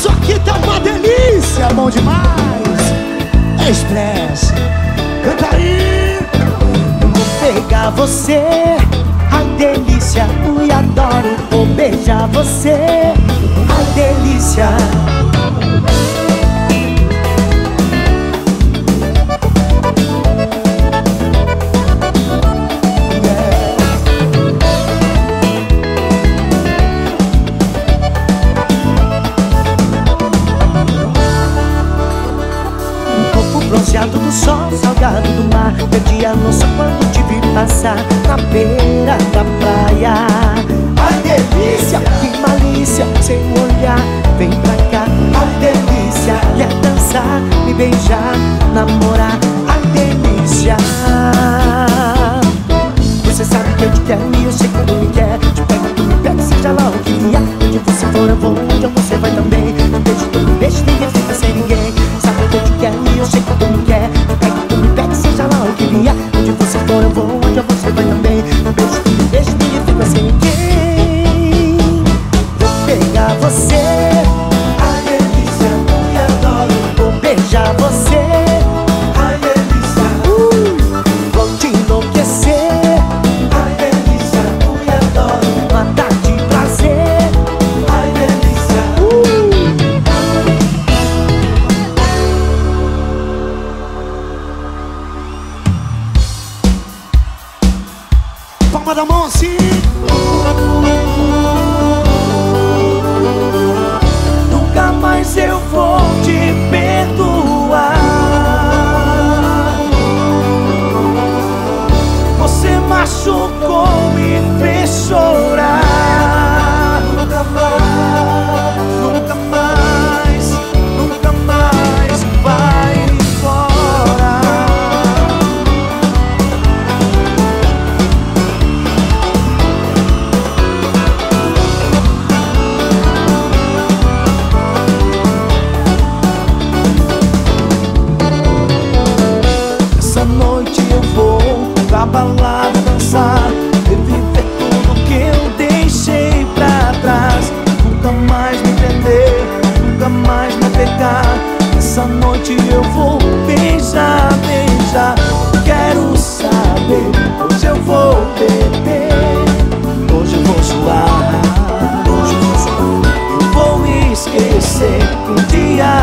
Isso aqui tá uma delícia, bom demais. Express, canta aí. Vou pegar você, ai delícia, ui adoro. Vou beijar você, ai delícia. Salgado do mar Perdi a noção quando te vi passar Na beira da praia. Ai delícia, que malícia Sem olhar, vem pra cá. Ai delícia, quer dançar, me beijar Namorar, ai delícia. Você sabe que eu te quero e eu sei que tu me quer. Te pego, tu me pega, seja lá o que vier. Onde você for eu vou, onde você vai eu vou beijar, beijar. Quero saber, hoje eu vou beber. Hoje eu vou suar, hoje eu vou suar. Eu vou esquecer que um dia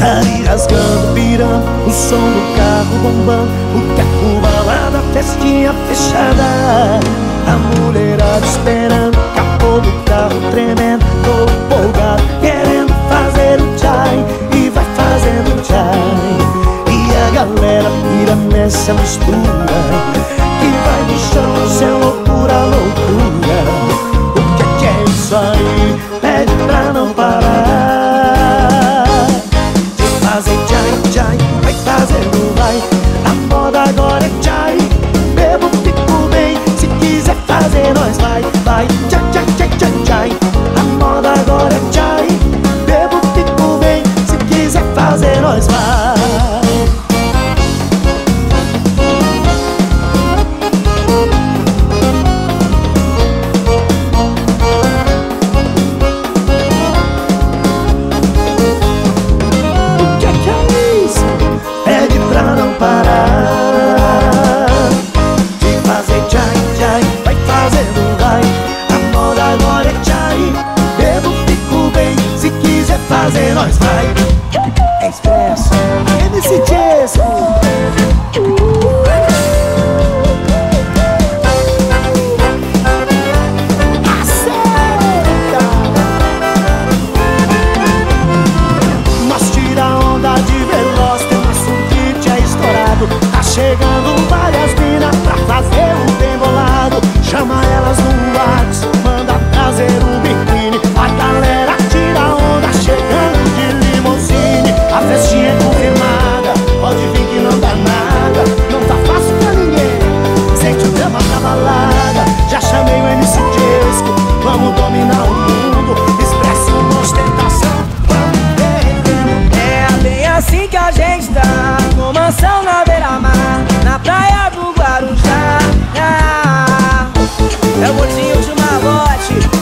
Saí rasgando, pirando O som do carro bombando O teco balada, festinha fechada. A mulherada esperando Capô do carro tremendo Tô empolgado, querendo fazer o chai E vai fazendo chai. E a galera pira nessa mistura Que vai me chamando sem loucura, loucura. O que é que é isso aí? Fazer, nós Ooh. Ooh.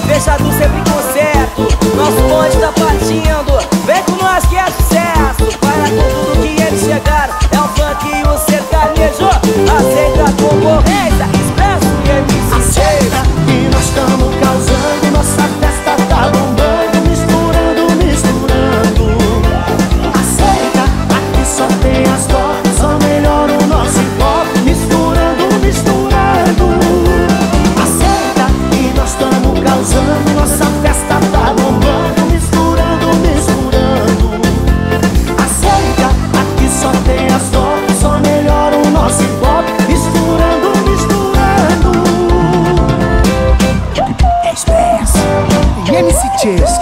Fechado sempre com certo. Nosso bonde tá cheers.